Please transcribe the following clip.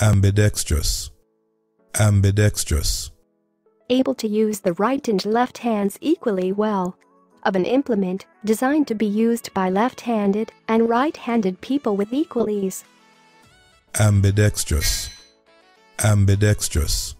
ambidextrous, ambidextrous, able to use the right and left hands equally well. Of an implement designed to be used by left-handed and right-handed people with equal ease. ambidextrous, ambidextrous,